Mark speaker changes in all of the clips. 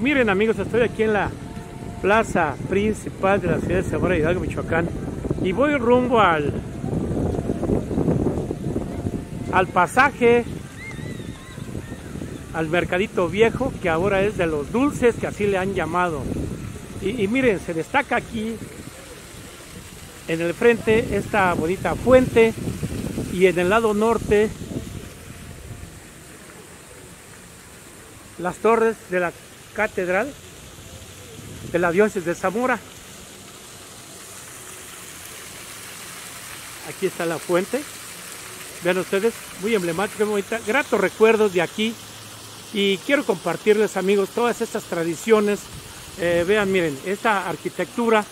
Speaker 1: Miren amigos, estoy aquí en la plaza principal de la ciudad de Zamora Hidalgo, Michoacán. Y voy rumbo al, al pasaje, al mercadito viejo, que ahora es de los dulces, que así le han llamado. Y, y miren, se destaca aquí en el frente esta bonita fuente y en el lado norte las torres de la catedral de la diócesis de Zamora. Aquí está la fuente. Vean ustedes, muy emblemática, muy bonita. Gratos recuerdos de aquí. Y quiero compartirles, amigos, todas estas tradiciones. Eh, vean, miren, esta arquitectura,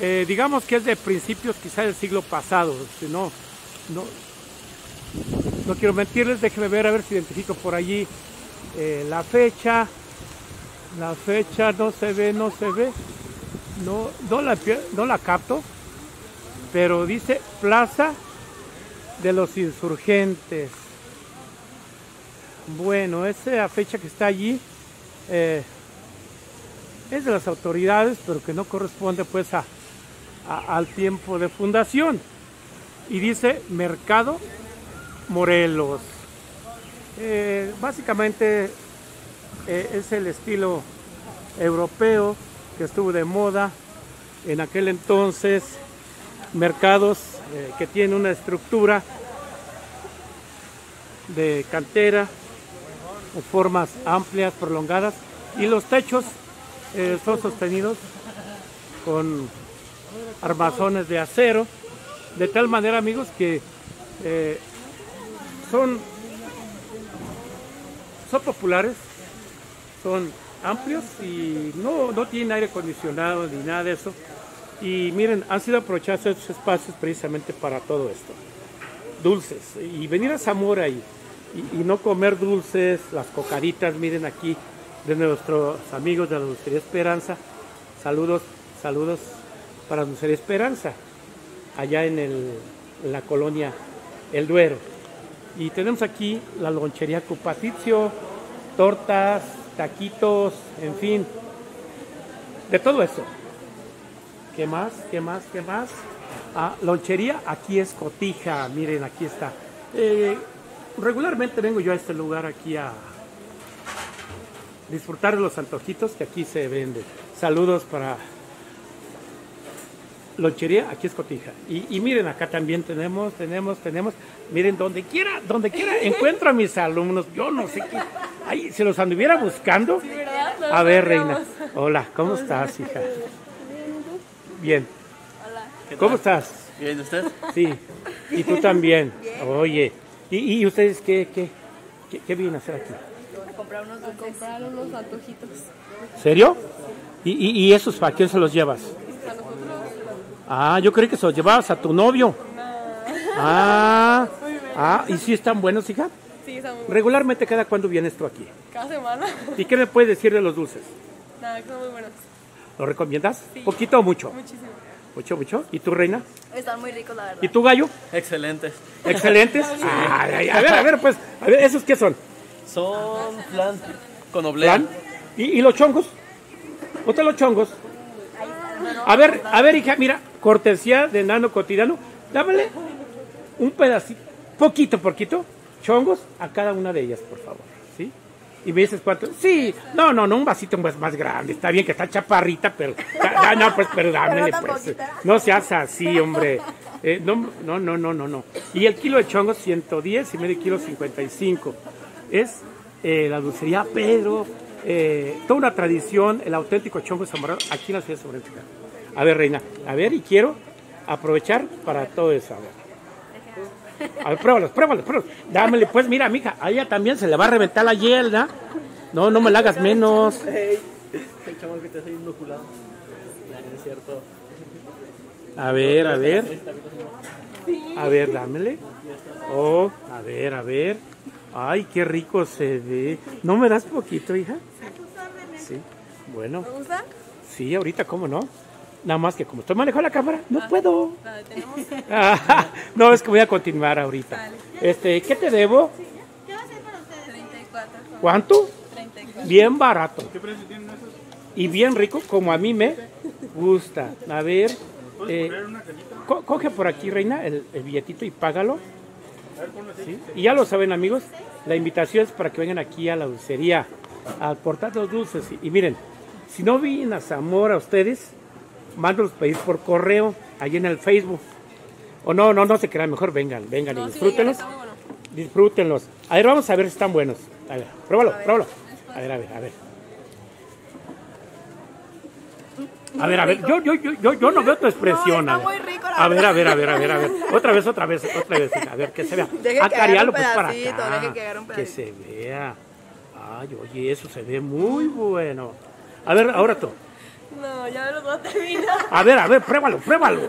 Speaker 1: eh, digamos que es de principios quizá del siglo pasado. Si no, no, quiero mentirles, déjenme ver a ver si identifico por allí eh, la fecha. La fecha no se ve, no se ve. No, no, la, no la capto. Pero dice Plaza de los Insurgentes. Bueno, esa fecha que está allí eh, es de las autoridades, pero que no corresponde pues a, al tiempo de fundación. Y dice Mercado Morelos. Eh, básicamente eh, es el estilo europeo que estuvo de moda en aquel entonces. Mercados eh, que tienen una estructura de cantera o formas amplias, prolongadas y los techos eh, son sostenidos con armazones de acero de tal manera amigos que son son populares son amplios y no, no tienen aire acondicionado ni nada de eso. Y miren han sido aprovechados estos espacios precisamente para todo esto. Dulces. Y venir a Zamora y, y, no comer dulces las cocaritas miren aquí de nuestros amigos de la Dulcería Esperanza. Saludos saludos para Dulcería Esperanza allá en, el, la colonia El Duero. Y tenemos aquí la lonchería Cupatizio, tortas, taquitos, en fin, de todo eso. ¿Qué más? ¿Qué más? ¿Qué más? Ah, lonchería, aquí es Cotija, miren, aquí está. Eh, regularmente vengo yo a este lugar aquí a disfrutar de los antojitos que aquí se venden. Saludos para lonchería, aquí es Cotija. Y, y, miren, acá también tenemos, tenemos, tenemos. Miren, donde quiera, donde quiera encuentro a mis alumnos. Yo no sé qué. Ay, si los anduviera buscando. A ver, reina. Hola, ¿cómo estás, hija? Bien.
Speaker 2: Hola.
Speaker 1: ¿Cómo estás?
Speaker 2: Bien, ¿usted?
Speaker 1: Sí. Y tú también. Oye. ¿Y, y ustedes qué, qué, qué, qué vienen a hacer aquí?
Speaker 2: A comprar unos, a comprar unos antojitos.
Speaker 1: ¿Serio? ¿Y, y, y esos para quién se los llevas? Ah, yo creí que se los llevabas a tu novio. Ah, ah, ¿y si están buenos, hija?
Speaker 2: Sí, están muy buenos.
Speaker 1: Regularmente, ¿cada cuándo vienes tú aquí?
Speaker 2: Cada semana.
Speaker 1: ¿Y qué me puedes decir de los dulces?
Speaker 2: Nada, que son muy buenos.
Speaker 1: ¿Los recomiendas?
Speaker 2: Sí.
Speaker 1: ¿Poquito o mucho?
Speaker 2: Muchísimo.
Speaker 1: Mucho, mucho. ¿Y tu reina?
Speaker 2: Están muy ricos, la verdad.
Speaker 1: ¿Y tu gallo?
Speaker 3: Excelentes.
Speaker 1: ¿Excelentes? Ay, ay, a ver, a ver, pues, a ver, ¿esos qué son?
Speaker 3: Son flan con oblea.
Speaker 1: ¿Plan? ¿Y, y los chongos? ¿Otra los chongos? A ver, a ver, hija, mira, cortesía de nano cotidiano, dámele un pedacito, poquito, poquito, chongos a cada una de ellas, por favor, ¿sí? Y me dices cuánto. Sí, no, no, no, un vasito más, más grande. Está bien que está chaparrita, pero. no, pues, pero dámele, pues. No seas así, hombre. Eh, no, no, no, no, no, no. Y el kilo de chongos, 110 y medio kilo, 55. Es eh, la dulcería Pedro. eh, toda una tradición, el auténtico chongo zamorano aquí en la ciudad de Michoacán. A ver, reina, a ver, y quiero aprovechar para todo eso. A ver. A ver, pruébalos, pruébalos, pruébalos. Dámele, pues, mira, mija, a ella también se le va a reventar la hielda. No, no me la hagas menos.
Speaker 3: El chaval que te hace inoculado. Ya, no es cierto.
Speaker 1: A ver, a ver. A ver, dámele. Oh, a ver, a ver. Ay, qué rico se ve. ¿No me das poquito, hija? Sí. Bueno,
Speaker 2: ¿Te gusta?
Speaker 1: sí, ahorita, ¿cómo no? Nada más que como estoy manejando la cámara, no puedo.
Speaker 2: Nada, tenemos.
Speaker 1: Ah, no, es que voy a continuar ahorita.
Speaker 2: Vale.
Speaker 1: Este, ¿qué te debo?
Speaker 2: 34.
Speaker 1: ¿Cuánto?
Speaker 2: 34.
Speaker 1: Bien barato.
Speaker 4: ¿Qué precio tienen esos?
Speaker 1: Y bien rico, como a mí me gusta. A ver,
Speaker 4: ¿Puedes
Speaker 1: eh,
Speaker 4: poner una cajita?
Speaker 1: co- coge por aquí, Reina, el, el billetito y págalo.
Speaker 4: A ver, ponlo así.
Speaker 1: ¿sí? Y ya lo saben, amigos, la invitación es para que vengan aquí a la dulcería, al portal de los dulces. Y, y miren, si no vienen a Zamora ustedes, mándalos pedir por correo, ahí en el Facebook. O no, no, no se crean, mejor vengan, vengan y
Speaker 2: No,
Speaker 1: disfrútenlos.
Speaker 2: bueno.
Speaker 1: Disfrútenlos. A ver, vamos a ver si están buenos. A ver, pruébalo, pruébalo. A ver, a ver, a ver. A ver, a ver, yo, yo, yo, yo, yo no veo tu expresión.
Speaker 2: No,
Speaker 1: a
Speaker 2: está
Speaker 1: ver.
Speaker 2: muy rico, la
Speaker 1: A ver, a ver, a ver, a ver, a ver. Otra vez, otra vez, otra vez. A ver, que se vea.
Speaker 2: Deje
Speaker 1: Ah,
Speaker 2: que
Speaker 1: Carialo,
Speaker 2: agarre un
Speaker 1: pues para acá.
Speaker 2: que
Speaker 1: se vea. Ay, oye, eso se ve muy bueno. A ver, ahora tú.
Speaker 2: No, ya me los voy a
Speaker 1: ver, a ver, pruébalo, pruébalo.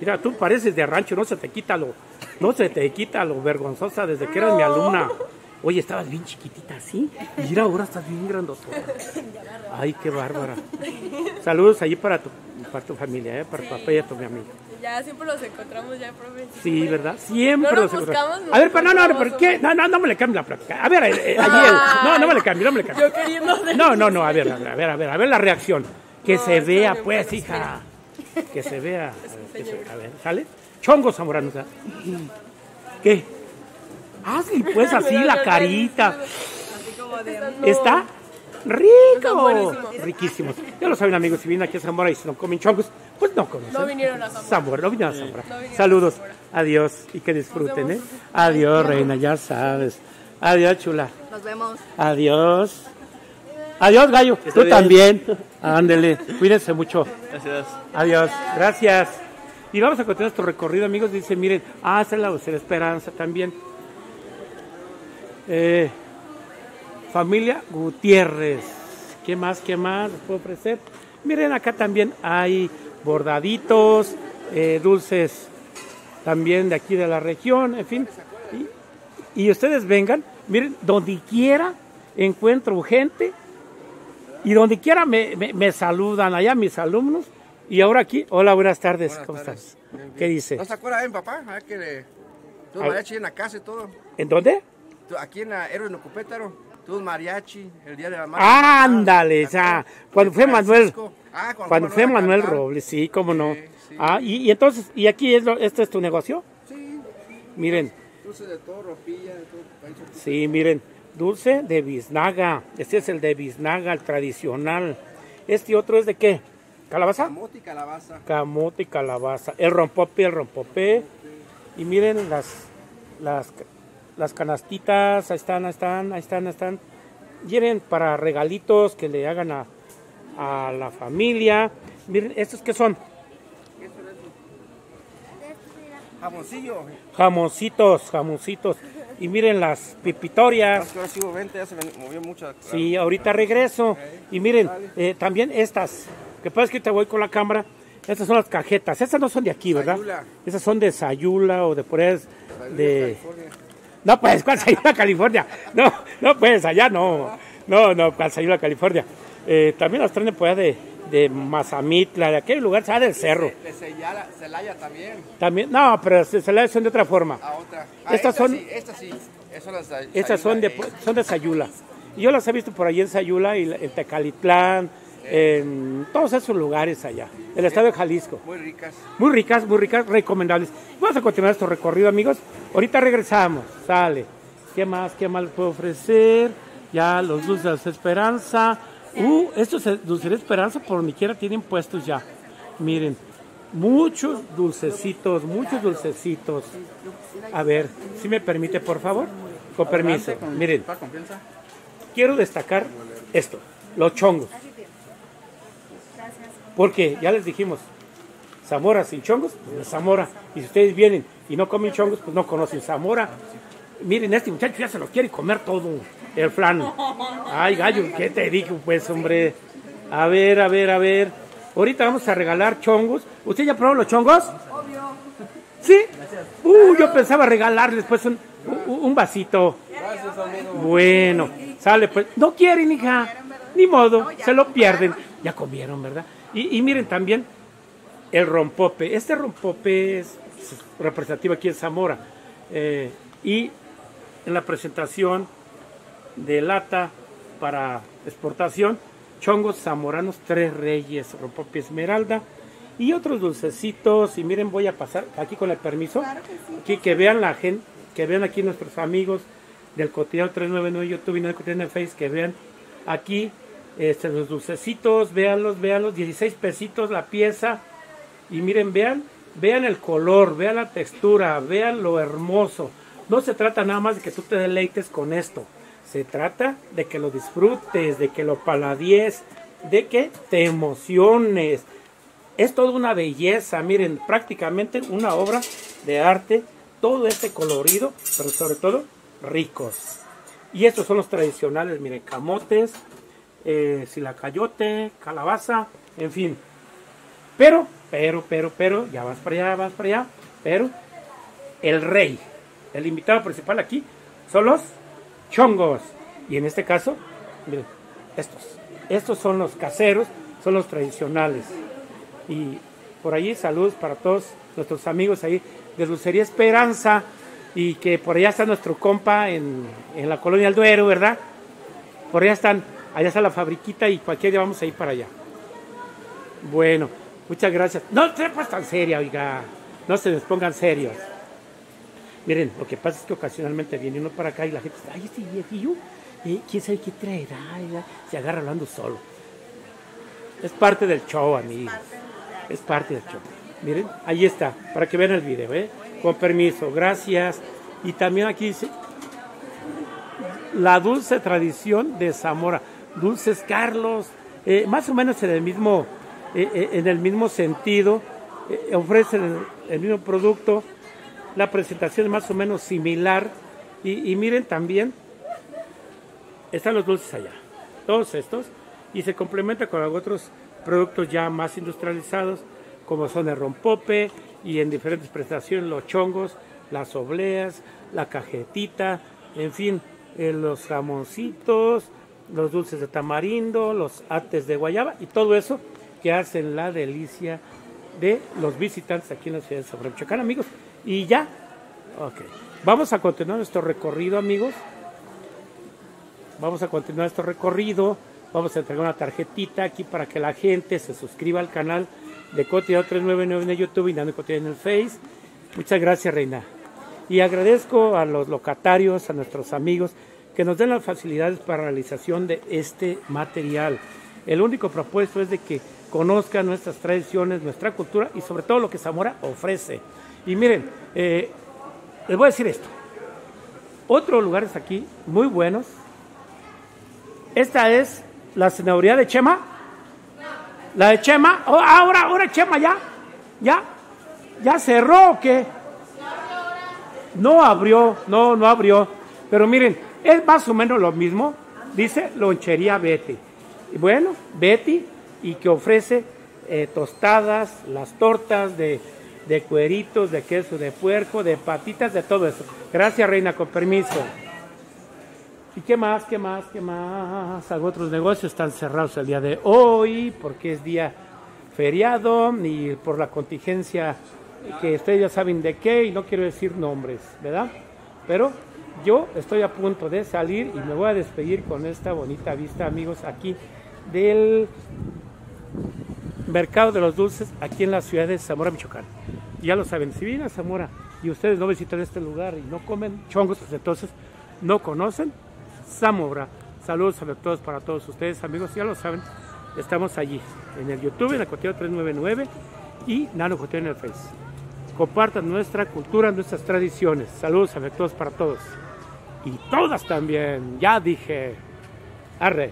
Speaker 1: Mira, tú pareces de rancho, no se te quita lo, no se te quita lo vergonzosa desde que eras mi alumna. Oye, estabas bien chiquitita así, y mira, ahora estás bien grandotona. Ay, qué bárbara. Saludos allí para tu, para tu familia, ¿eh? para tu papá y a tu mi amiga.
Speaker 2: Ya siempre los encontramos ya, profe.
Speaker 1: Sí, ¿verdad? Siempre
Speaker 2: No
Speaker 1: los
Speaker 2: nos
Speaker 1: encontramos.
Speaker 2: buscamos,
Speaker 1: A ver, pero no, no, ¿pero qué? No, no, no me le cambie la plática. A ver, eh, eh, allí él. No, no me le cambie, no me le cambie.
Speaker 2: Yo queriendo
Speaker 1: No, no, no, a ver, a ver, a ver, a ver, a ver la reacción. Que
Speaker 2: No,
Speaker 1: se vea,
Speaker 2: bien,
Speaker 1: pues,
Speaker 2: bueno,
Speaker 1: hija. Que se vea. A ver, que se- a ver, ¿sale? Chongo zamorano. ¿Qué? Hazle pues así la carita.
Speaker 2: Así como de...
Speaker 1: Está rico. Riquísimos. Ya lo saben, amigos, si vienen aquí a Zamora y si no comen chongos, pues no conocen.
Speaker 2: No vinieron a Zamora.
Speaker 1: Zamora, no vinieron a Zamora.
Speaker 2: No vinieron a
Speaker 1: Saludos.
Speaker 2: Zamora.
Speaker 1: Adiós y que disfruten, ¿eh? Adiós, reina, ya sabes. Adiós, chula.
Speaker 2: Nos vemos.
Speaker 1: Adiós. Adiós, gallo. Tú
Speaker 3: bien.
Speaker 1: también. Ándele. Cuídense mucho.
Speaker 3: Gracias.
Speaker 1: Adiós. Gracias. Y vamos a continuar nuestro recorrido, amigos. Dice, miren, ah, esa es la Esperanza también. Eh, familia Gutiérrez. ¿Qué más, qué más les puedo ofrecer? Miren, acá también hay bordaditos, eh, dulces también de aquí de la región, en fin. Y, y ustedes vengan, miren, donde quiera encuentro gente y donde quiera me, me- me saludan allá mis alumnos. Y ahora aquí, hola, buenas tardes,
Speaker 5: Buenas
Speaker 1: ¿cómo
Speaker 5: tardes.
Speaker 1: estás?
Speaker 5: Bien, bien.
Speaker 1: ¿Qué dice?
Speaker 5: ¿No se acuerda, eh, papá? Ah, que le... Mariachi en la casa y todo.
Speaker 1: ¿En dónde?
Speaker 5: Aquí en la Héroe Nocupétaro. Tú mariachi, el día de la madre.
Speaker 1: Ándale,
Speaker 5: ¿Te
Speaker 1: ya.
Speaker 5: acuerdas?
Speaker 1: Cuando fue Manuel.
Speaker 5: Ah,
Speaker 1: cuando fue Manuel. Robles, sí, cómo no.
Speaker 5: Sí, sí.
Speaker 1: Ah, y, y entonces, ¿y aquí es lo, este es tu negocio?
Speaker 5: Sí,
Speaker 1: Miren,
Speaker 5: dulce de todo, ropilla, de todo.
Speaker 1: sí, miren, dulce de biznaga. Este es el de biznaga, el tradicional. Este otro es de qué? ¿Calabaza?
Speaker 5: Camote y calabaza.
Speaker 1: Camote y calabaza. El rompope, el rompope. Y miren las, las, las canastitas, ahí están, ahí están, ahí están, ahí están. Miren, para regalitos que le hagan a, a la familia. Miren, ¿estos qué son?
Speaker 5: Jamoncillo.
Speaker 1: Jamoncitos, jamoncitos. Y miren las pipitorias.
Speaker 5: Ahora sigo 20, ya se me movió mucho.
Speaker 1: Sí, ahorita regreso. Y miren, eh, también estas. Que pasa es que te voy con la cámara. Estas son las cajetas. Estas no son de aquí, ¿verdad?
Speaker 5: Sayula.
Speaker 1: Esas son de Sayula o de por ahí, de... No, pues, ¿cuál Sayula, California? No, no, pues, allá no. No, no, ¿cuál Sayula, California? Eh, también las traen allá de, de Mazamitla, de aquel lugar, ¿sabes? Del cerro.
Speaker 5: De Celaya, Celaya también.
Speaker 1: También, no, pero la son de otra forma.
Speaker 5: A otra. Ah,
Speaker 1: Estas son-
Speaker 5: Sí, estas sí. Son las
Speaker 1: Estas son de, son de Sayula. Yo las he visto por allí en Sayula y en Tecalitlán, en todos esos lugares allá, el estado de Jalisco.
Speaker 5: Muy ricas.
Speaker 1: Muy ricas, muy ricas, recomendables. Vamos a continuar nuestro recorrido, amigos. Ahorita regresamos. Sale. ¿Qué más? ¿Qué más les puedo ofrecer? Ya los dulces de Esperanza. Uh, estos dulces de Esperanza por ni siquiera tienen puestos ya. Miren, muchos dulcecitos, muchos dulcecitos. A ver, si me permite, por favor. Con permiso. Miren, quiero destacar esto, los chongos. Porque ya les dijimos, Zamora sin chongos, pues Zamora. Y si ustedes vienen y no comen chongos, pues no conocen Zamora. Miren, este muchacho ya se lo quiere comer todo, el flan. Ay, gallo, ¿qué te digo, pues, hombre? A ver, a ver, a ver. Ahorita vamos a regalar chongos. ¿Usted ya probó los chongos? Obvio. ¿Sí? Uh, yo pensaba regalarles, pues, un, un- vasito. Bueno, sale pues. No quieren, hija. Ni modo, se lo pierden. Ya comieron, ¿verdad? Y, y miren también el rompope. Este rompope es representativo aquí en Zamora. Eh, y en la presentación de lata para exportación, chongos zamoranos, tres reyes, rompope esmeralda y otros dulcecitos. Y miren, voy a pasar aquí con el permiso, aquí que vean la gente, que vean aquí nuestros amigos del cotidiano 399 YouTube y no cotidiano Face, que vean aquí este, los dulcecitos, véanlos, véanlos, 16 pesitos la pieza. Y miren, vean, vean el color, vean la textura, vean lo hermoso. No se trata nada más de que tú te deleites con esto. Se trata de que lo disfrutes, de que lo paladies, de que te emociones. Es toda una belleza, miren, prácticamente una obra de arte, todo este colorido, pero sobre todo ricos. Y estos son los tradicionales, miren, camotes, eh, silacayote, calabaza, en fin. Pero, pero, pero, pero, ya vas para allá, vas para allá, pero el rey, el invitado principal aquí, son los chongos. Y en este caso, miren, estos. Estos son los caseros, son los tradicionales. Y por allí saludos para todos nuestros amigos ahí de Dulcería Esperanza y que por allá está nuestro compa en, en la colonia El Duero, ¿verdad? Por allá están, allá está la fabriquita y cualquier día vamos a ir para allá. Bueno, muchas gracias. No te pues tan seria, oiga. No se les pongan serios. Miren, lo que pasa es que ocasionalmente viene uno para acá y la gente dice, ay, este viejillo, eh, quién sabe qué traerá, se agarra hablando solo. Es parte del show, amigos. Es parte del show. Miren, ahí está, para que vean el video, ¿eh? Con permiso, gracias. Y también aquí dice, la dulce tradición de Zamora. Dulces Carlos, eh, más o menos en el mismo, eh, eh, en el mismo sentido, ofrecen el, mismo producto, la presentación es más o menos similar. Y, miren también, están los dulces allá, todos estos, y se complementa con otros productos ya más industrializados, como son el rompope y en diferentes presentaciones los chongos, las obleas, la cajetita, en fin, los jamoncitos, los dulces de tamarindo, los ates de guayaba y todo eso que hacen la delicia de los visitantes aquí en la ciudad de Michoacán, amigos. Y ya, ok, vamos a continuar nuestro recorrido, amigos. Vamos a continuar nuestro recorrido. Vamos a entregar una tarjetita aquí para que la gente se suscriba al canal de Cotidiano 399 en YouTube y Nando Cotidiano en el Face. Muchas gracias, Reina. Y agradezco a los locatarios, a nuestros amigos, que nos den las facilidades para realización de este material. El único propuesto es de que conozcan nuestras tradiciones, nuestra cultura y sobre todo lo que Zamora ofrece. Y miren, eh, les voy a decir esto. Otros lugares aquí muy buenos. Esta es la cenaduría de Chema. La de Chema. Oh, ahora, ahora Chema ya. Ya. Ya cerró o qué? No abrió, no, no abrió. Pero miren, es más o menos lo mismo. Dice lonchería Betty. Y bueno, Betty y que ofrece eh, tostadas, las tortas de, de cueritos, de queso de puerco, de patitas, de todo eso. Gracias, Reina, con permiso. ¿Y qué más? ¿Qué más? ¿Qué más? Algunos otros negocios están cerrados el día de hoy porque es día feriado y por la contingencia que ustedes ya saben de qué y no quiero decir nombres, ¿verdad? Pero yo estoy a punto de salir y me voy a despedir con esta bonita vista, amigos, aquí del Mercado de los Dulces, aquí en la ciudad de Zamora, Michoacán. Ya lo saben, si vienen a Zamora y ustedes no visitan este lugar y no comen chongos, pues entonces no conocen Zamora. Saludos a todos para todos ustedes, amigos, ya lo saben, estamos allí, en el YouTube, en la Cotidiano 399 y Nano Cotidiano en el Face. Compartan nuestra cultura, nuestras tradiciones. Saludos afectuosos para todos. Y todas también, ya dije. Arre.